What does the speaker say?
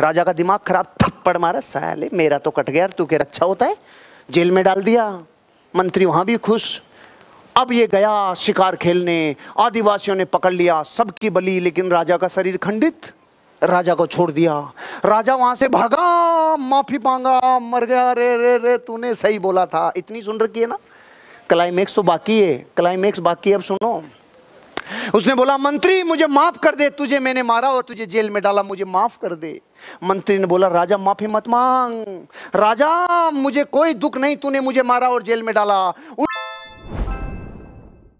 राजा का दिमाग खराब, थप्पड़ मारा, साले, मेरा तो कट गया, तू के रक्षा होता है? जेल में डाल दिया, मंत्री वहाँ भी खुश। अब ये गया शिकार खेलने, आदिवासियों ने पकड़ लिया, सबकी बली, लेकिन राजा का शरीर खंडित, राजा को छोड़ दिया। राजा वहाँ से भागा, माफ़ी मांगा, मर गया, रे रे रे, तूने सही बोला था। इतनी सुन रखी है ना? क्लाइमेक्स तो बाकी है, क्लाइमेक्स बाकी है, अब सुनो। उसने बोला, मंत्री, मुझे माफ़ कर दे, तुझे मैंने मारा और तुझे जेल में डाला, मुझे माफ़ कर दे। मंत्री ने बोला, राजा, माफ़ी मत मांग। राजा, मुझे कोई दुख नहीं, तूने मुझे मारा और जेल में डाला।